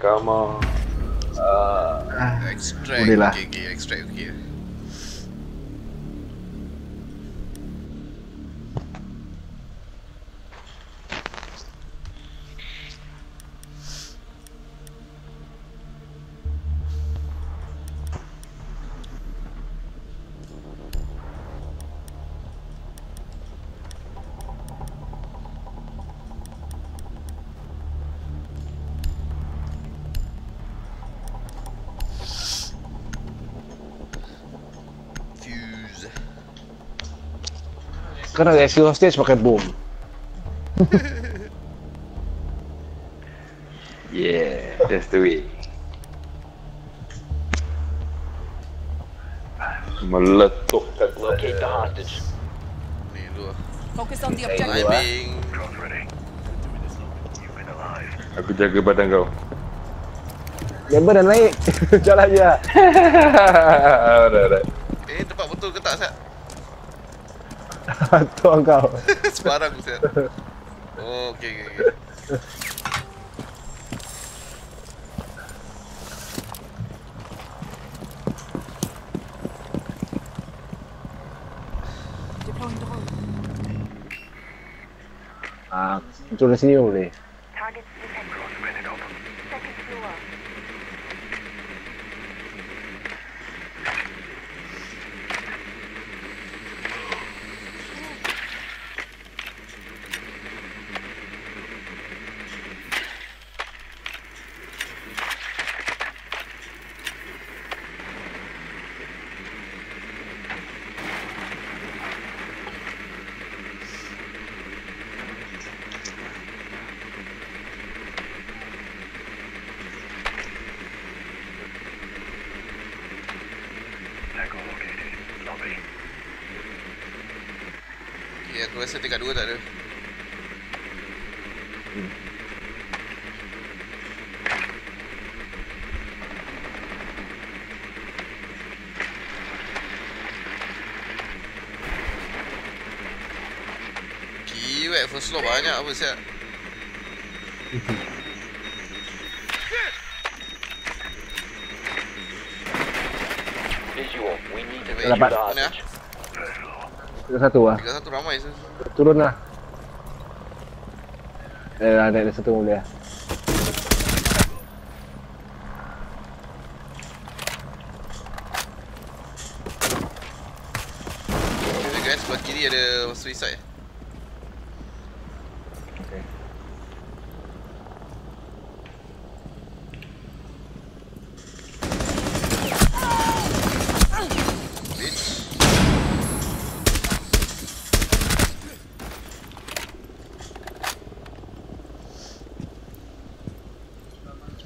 Nakama. Uh, Extract. Boleh lah. Okay, okay, extract okay. Sekarang rescue hostage pakai bom. yeah, that's the way. Meletup Locate the hostage. Ni dua. Focus on the objective. Climbing. Aku jaga badan kau. Member dah naik. Jalan je alright, alright. Eh, tempat betul ke tak, Sat? Tuan kau. Sebarang, Sat. Oh, okay, okay, okay. Ah, turun sini pun boleh. rasa tingkat dua tak ada. Hmm. Kiwet first slow banyak apa siap? Visual, we need to make you. 31 lah 31 ramai sah Turun lah. Eh lah naik satu mula lah Kiri ada suicide.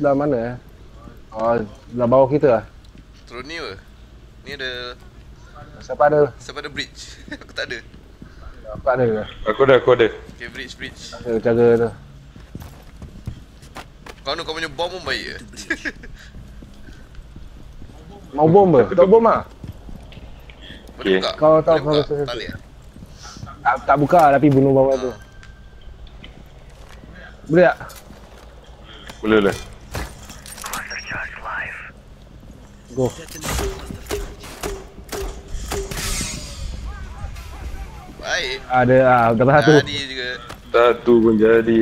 Sebelah mana eh? Oh, sebelah bawah kita lah. Turun ni apa? Ni ada Siapa ada? Siapa ada bridge? aku tak ada Apa ada ke? Aku ada, aku ada. Okay, bridge, bridge Saya jaga tu. Kau ni kau punya bom pun baik ke? Mau bom ke? Tak bom lah. Boleh Okay. buka? Kau tahu Boleh buka? kau rasa- Tak boleh? Tak, tak buka tapi bunuh bawah tu. Ah. Boleh tak? Boleh lah. Go. Baik Ada ah, dapat satu. Tadi juga Satu pun jadi.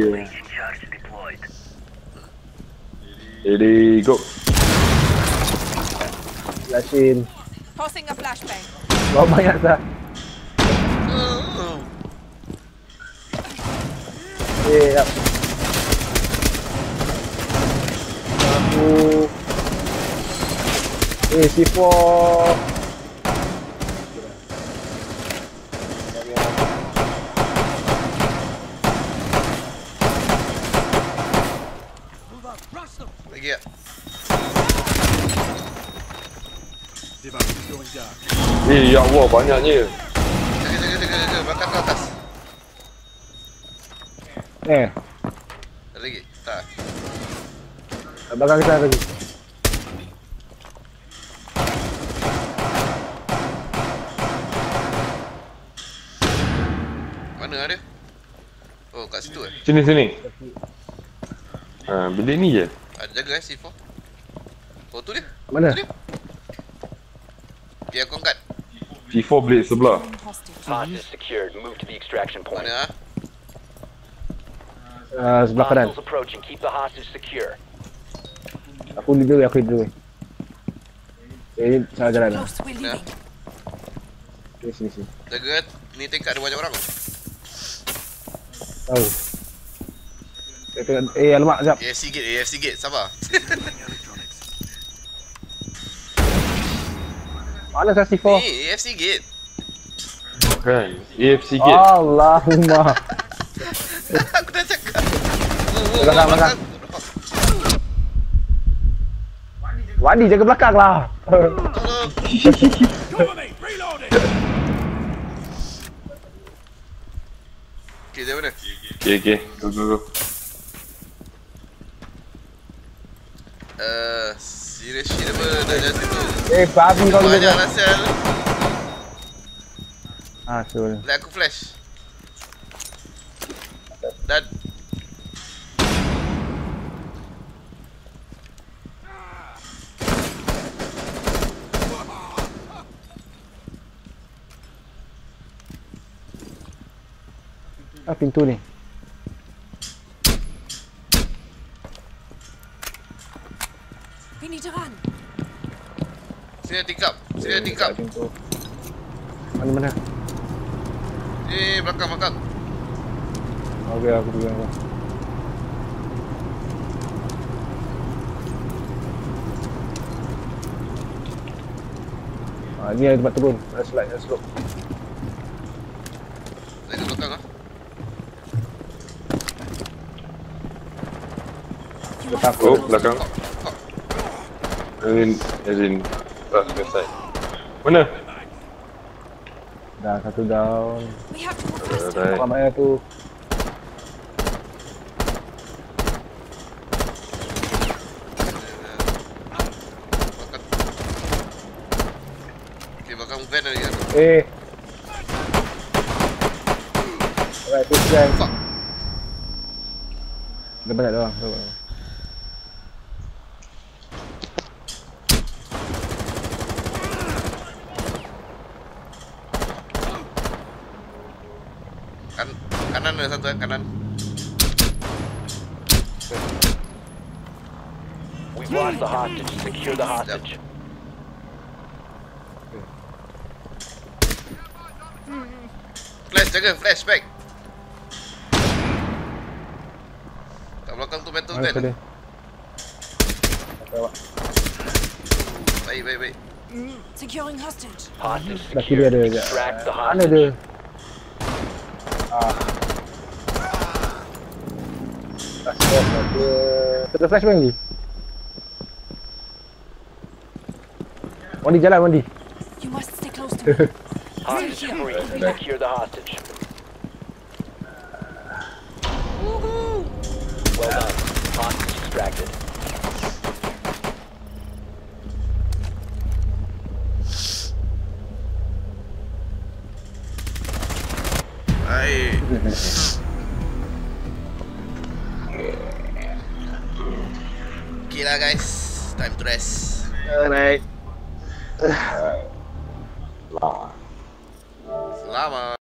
Ready, go. Yasin. Tossing a flashbang. Bawa banyak tak? oh. Eh, yap. Aku. Eh, C4. Lagi tak? Eh, ya Allah, banyaknya. Jaga, jaga, jaga, jaga Belakang ke atas Eh, Ada lagi? Tak belakang kita lagi. Sini, sini. Ha, bilik ni je. Ada jaga eh C4. Oh tu dia. Mana? Tu dia. Biar kau angkat. C4 blade sebelah. Hostage. Hostage secured. Move to the extraction point. Mana ah? Uh, sebelah kanan. Aku lead dulu, aku lead dulu. Eh, ini salah jalan lah. Yeah. leaving. Sini, sini. Jaga ni tingkat ada banyak orang. Tahu. Eh, tengok. Eh, alamak, sekejap. AFC gate, AFC gate. Sabar. Mana saya C4? ni AFC gate. Kan. AFC gate. Ah. Allahumma. Aku dah cakap. Oh, oh, Belakang, belakang. Wadi, jaga belakang lah. Okay, dia mana? Okay, okay. Go, go, go. Uh, serious shit apa dah jatuh tu. eh, babi kau Banyak jaga. lah sel. Ah, betul. Let aku flash. Dan Ah, pintu ni. We need to run. sini ada tingkap. Sini ada tingkap. Mana mana? Eh, belakang belakang. Okey, aku pegang kau. Ah, ni ada tempat turun. Ada slide, ada slope. Saya ke belakang ah. Aku. Oh, belakang. Kok, kok. As in, as in, ah, left side. Mana? Dah satu down. Alright. Mana tu? Eh. Alright, tu siang. Fuck. Ada banyak orang. ada banyak. Kanan ada satu kan, kanan. We've lost the hostage. Secure the hostage. Flash, jaga, flash, back. Kat belakang tu battle Mana tu van. dia? Lewat. Baik, baik, baik. Securing hostage. Hostage Dah kiri secured. ada je. Extract the Mana dia? Ah. Ada. Kita flashbang lagi. Wandi jalan Wandi. You must stay close to me. Hostage free. Secure the hostage. Well done. Hostage extracted. Okay lah guys. Time to rest. Alright. Selamat.